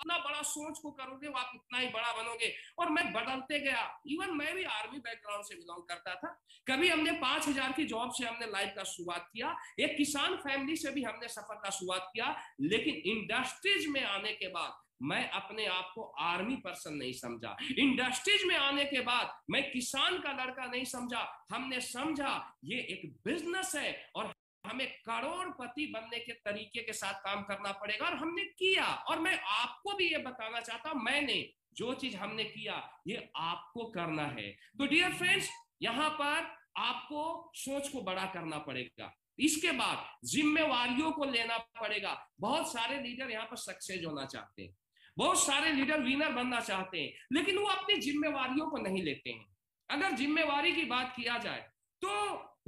अपना बड़ा सोच को करोगे, वो आप उतना ही बड़ा बनोगे। और मैं बदलते गया। इवन मैं भी आर्मी बैकग्राउंड से बिलोंग करता था। कभी हमने पाँच हज़ार की जॉब से हमने लाइफ का शुरुआत किया। एक किसान फैमिली से भी हमने सफ़र का शुरुआत किया। लेकिन इंडस्ट्रीज़ में आने के बाद मैं अपने आप को आर्मी पर्सन नहीं समझा। इंडस्ट्रीज़ में आने के बाद मैं किसान का लड़का नहीं समझा। हमने समझा, ये एक बिज़नेस है और हमें करोड़पति बनने के तरीके के साथ काम करना पड़ेगा और हमने किया। और मैं आपको भी ये बताना चाहता हूँ, मैंने जो चीज़ हमने किया, ये आपको करना है। तो डियर फ्रेंड्स यहाँ पर आपको सोच को बड़ा करना पड़ेगा। इसके बाद जिम्मेवारियों को लेना पड़ेगा। बहुत सारे लीडर यहाँ पर सक्सेस होना चाहते हैं। बहुत सारे लीडर विनर बनना चाहते हैं, लेकिन वो अपनी जिम्मेवारियों को नहीं लेते हैं। अगर जिम्मेवारी की बात किया जाए तो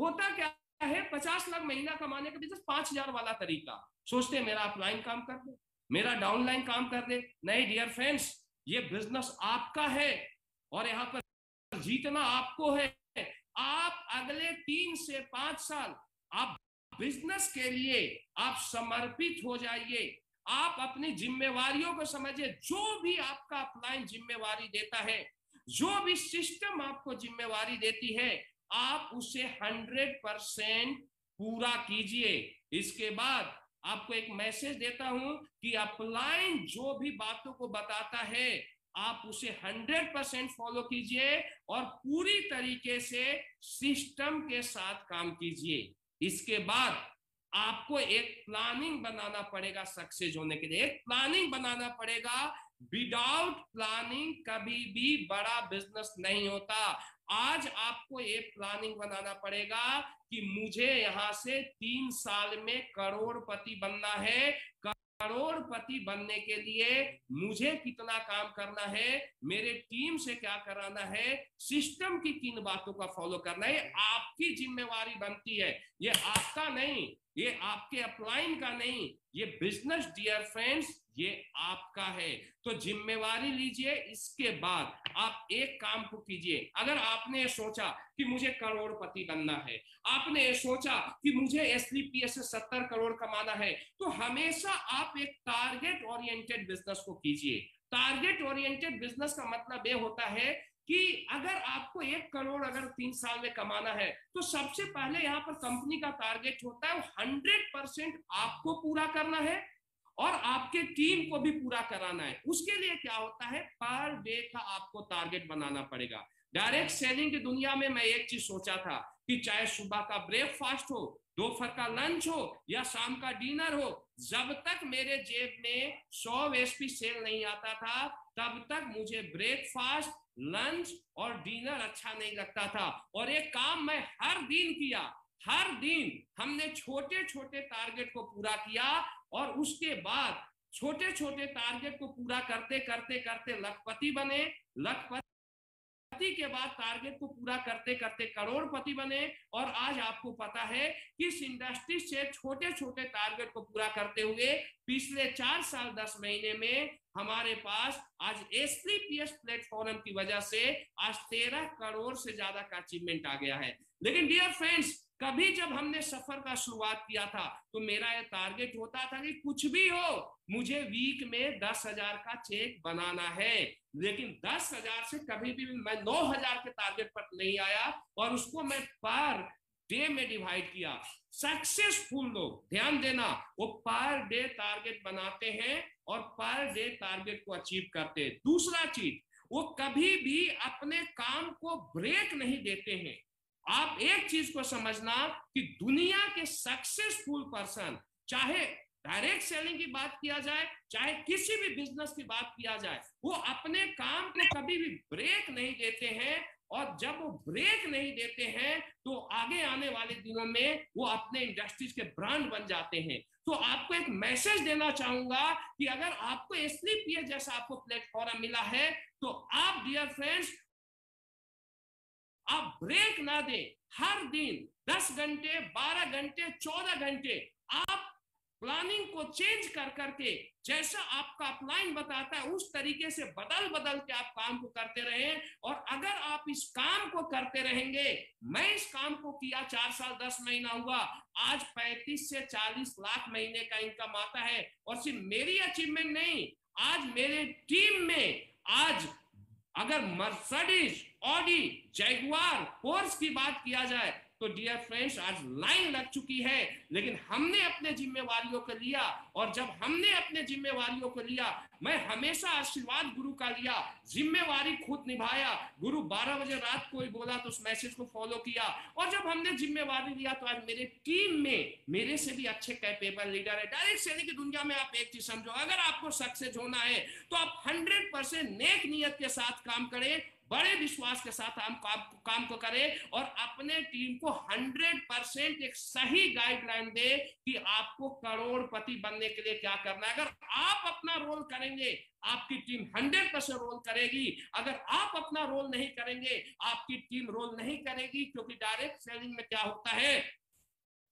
होता क्या है पचास लाख महीना कमाने का बिज़नेस पाँच हज़ार वाला तरीका। सोचते हैं, मेरा अपलाइन काम कर दे, मेरा डाउनलाइन काम कर दे। नहीं डियर फ्रेंड्स ये बिज़नेस आपका है और यहाँ पर जीतना आपको है। आप अगले तीन से पाँच साल, आप बिज़नेस के लिए आप समर्पित हो जाइए। आप अपनी जिम्मेवारियों को समझिए। जो भी आपका अपलाइन जिम्मेवारी देता है, जो भी सिस्टम आपको जिम्मेवारी देती है आप उसे हंड्रेड परसेंट पूरा कीजिए। इसके बाद आपको एक मैसेज देता हूँ कि अपलाइन जो भी बातों को बताता है, आप उसे हंड्रेड परसेंट फॉलो कीजिए और पूरी तरीके से सिस्टम के साथ काम कीजिए। इसके बाद आपको एक प्लानिंग बनाना पड़ेगा सक्सेस होने के लिए। एक प्लानिंग बनाना पड़ेगा विदाउट प्लानिंग कभी भी बड़ा बिज़नेस नहीं होता। आज आपको एक प्लानिंग बनाना पड़ेगा कि मुझे यहाँ से तीन साल में करोड़पति बनना है। करोड़पति बनने के लिए मुझे कितना काम करना है? मेरे टीम से क्या कराना है? सिस्टम की किन बातों का फॉलो करना है? आपकी जिम्मेवारी बनती है। ये आपका नहीं, ये आपके अपलाइन का नहीं। ये बिज़नेस डियर फ्रेंड्स ये आपका है। तो जिम्मेवारी लीजिए, इसके बाद आप एक काम को कीजिए। अगर आपने सोचा कि मुझे करोड़पति बनना है, आपने सोचा कि मुझे एस से सत्तर करोड़ कमाना है तो हमेशा आप एक टारगेट ओरिएंटेड बिज़नेस को कीजिए। टारगेट ओरिएंटेड बिज़नेस का मतलब यह होता है कि अगर आपको एक करोड़ अगर तीन साल में कमाना है तो सबसे पहले यहाँ पर कंपनी का टारगेट होता है हंड्रेड परसेंट आपको पूरा करना है। और आपके टीम को भी पूरा कराना है। उसके लिए क्या होता है? पर डे का आपको टारगेट बनाना पड़ेगा। डायरेक्ट सेलिंग की दुनिया में मैं एक चीज़ सोचा था कि चाहे सुबह का ब्रेकफास्ट हो, दोपहर का लंच हो, या शाम का डिनर हो, जब तक मेरे जेब में सौ एसपी सेल नहीं आता था, तब तक मुझे ब्रेकफास्ट लंच और डिनर अच्छा नहीं लगता था। और एक काम मैं हर दिन किया हर दिन हमने छोटे छोटे टारगेट को पूरा किया और उसके बाद छोटे छोटे टारगेट को पूरा करते करते करते लखपति बने। लखपति के बाद टारगेट को पूरा करते करते करोड़पति बने। और आज आपको पता है कि इस इंडस्ट्री से छोटे छोटे टारगेट को पूरा करते हुए पिछले चार साल, दस महीने में हमारे पास आज S C P S platform की वजह से आज तेरह करोड़ से ज़्यादा का अचीवमेंट आ गया है। लेकिन डियर फ्रेंड्स कभी जब हमने सफ़र का शुरुआत किया था तो मेरा यह टारगेट होता था कि कुछ भी हो, मुझे वीक में दस हज़ार का चेक बनाना है। लेकिन दस हज़ार से कभी भी मैं नौ हज़ार के टारगेट पर नहीं आया और उसको मैं पर डे में डिवाइड किया। सक्सेसफुल लोग, ध्यान देना, वो पर डे टारगेट बनाते हैं और पर डे टारगेट को अचीव करते हैं। दूसरा चीज़, वो कभी भी अपने काम को ब्रेक नहीं देते हैं। आप एक चीज़ को समझना कि दुनिया के सक्सेसफुल पर्सन चाहे डायरेक्ट सेलिंग की बात किया जाए, चाहे किसी भी बिज़नेस की बात किया जाए, वो अपने काम को कभी भी ब्रेक नहीं देते हैं और जब वो ब्रेक नहीं देते हैं तो आगे आने वाले दिनों में वो अपने इंडस्ट्रीज़ के ब्रांड बन जाते हैं। तो आपको एक मैसेज देना चाहूँगा कि अगर आपको एसलीपीएस जैसा आपको प्लेटफॉर्म मिला है तो आप डियर फ्रेंड्स आप ब्रेक ना दे। हर दिन दस घंटे, बारह घंटे, चौदह घंटे आप प्लानिंग को चेंज कर करके, जैसा आपका अपलाइन बताता है, उस तरीके से बदल बदल के आप काम को करते रहे और अगर आप इस काम को करते रहेंगे, मैं इस काम को किया, चार साल, दस महीना हुआ, आज पैंतीस से चालीस लाख महीने का इनकम आता है। और सिर्फ़ मेरी अचीवमेंट नहीं, आज मेरे टीम में, आज अगर मर्सडीज ऑडी जैगवार फोर्स की बात किया जाए तो डियर फ्रेंड्स आज लाइन लग चुकी है, लेकिन हमने अपने जिम्मेवारियों को लिया और जब हमने अपने जिम्मेवारियों को लिया, मैं हमेशा आशीर्वाद गुरु का लिया, जिम्मेवारी खुद निभाया। गुरु 12 बजे रात को ही बोला तो उस मैसेज को फॉलो किया। और जब हमने जिम्मेवारी लिया तो आज मेरे टीम में, मेरे से भी अच्छे कैपेबल लीडर है। डायरेक्ट सेलिंग की दुनिया में आप एक चीज़ समझो, अगर आपको सक्सेस होना है तो आप हंड्रेड नेक नियत के साथ काम करें। बड़े विश्वास के साथ हम काम, काम को करें और अपने टीम को 100 परसेंट एक सही गाइडलाइन दे कि आपको करोड़पति बनने के लिए क्या करना है। अगर आप अपना रोल करेंगे आपकी टीम 100 परसेंट रोल करेगी। अगर आप अपना रोल नहीं करेंगे आपकी टीम रोल नहीं करेगी क्योंकि डायरेक्ट सेलिंग में क्या होता है?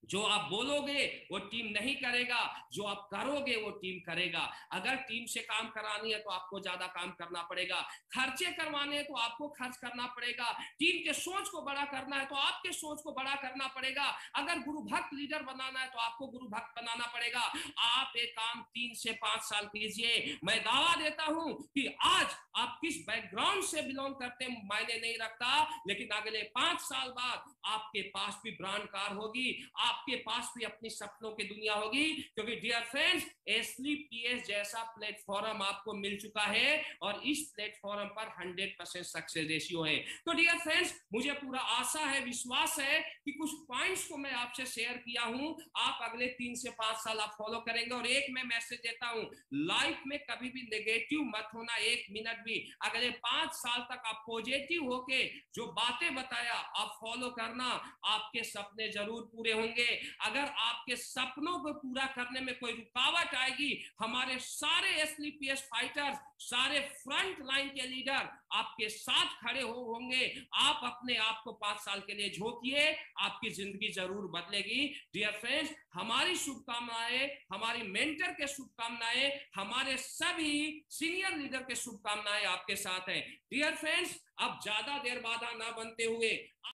जो आप बोलोगे, वो टीम नहीं करेगा। जो आप करोगे, वो टीम करेगा। अगर टीम से काम करानी है तो आपको ज़्यादा काम करना पड़ेगा। खर्चे करवाने हैं तो आपको खर्च करना पड़ेगा। टीम के सोच को बड़ा करना है तो आपके सोच को बड़ा करना पड़ेगा। अगर गुरु भक्त लीडर बनाना है तो आपको गुरु भक्त बनाना पड़ेगा। आप एक काम तीन से पाँच साल कीजिए। मैं दावा देता हूँ कि आज आप किस बैकग्राउंड से बिलोंग करते मायने नहीं रखता। लेकिन अगले पाँच साल बाद आपके पास भी ब्रांड कार होगी। आपके पास भी अपनी सपनों की दुनिया होगी, क्योंकि डियर फ्रेंड्स एसली पीएस जैसा प्लेटफॉर्म आपको मिल चुका है और इस प्लेटफॉर्म पर 100 परसेंट सक्सेस रेशियो है। तो डियर फ्रेंड्स मुझे पूरा आशा है, विश्वास है कि कुछ पॉइंट्स को मैं आपसे शेयर किया हूँ। आप अगले तीन से पाँच साल आप फॉलो करेंगे और एक मैं मैसेज देता हूँ लाइफ में कभी भी नेगेटिव मत होना एक मिनट भी। अगले पाँच साल तक आप पॉजिटिव होके जो बातें बताया, आप फॉलो करना, आपके सपने ज़रूर पूरे होंगे। अगर आपके सपनों को पूरा करने में कोई रुकावट आएगी, हमारे सारे एसलीपीएस फाइटर्स सारे फ्रंट लाइन के लीडर आपके साथ खड़े हो, होंगे। आप अपने आप को पाँच साल के लिए झोंकिए, आपकी ज़िंदगी ज़रूर बदलेगी। डियर फ्रेंड्स हमारी शुभकामनाएँ, हमारी मेंटर के शुभकामनाएँ, हमारे सभी सीनियर लीडर के शुभकामनाएँ आपके साथ हैं। डियर फ्रेंड्स अब ज़्यादा देर बाधा ना बनते हुए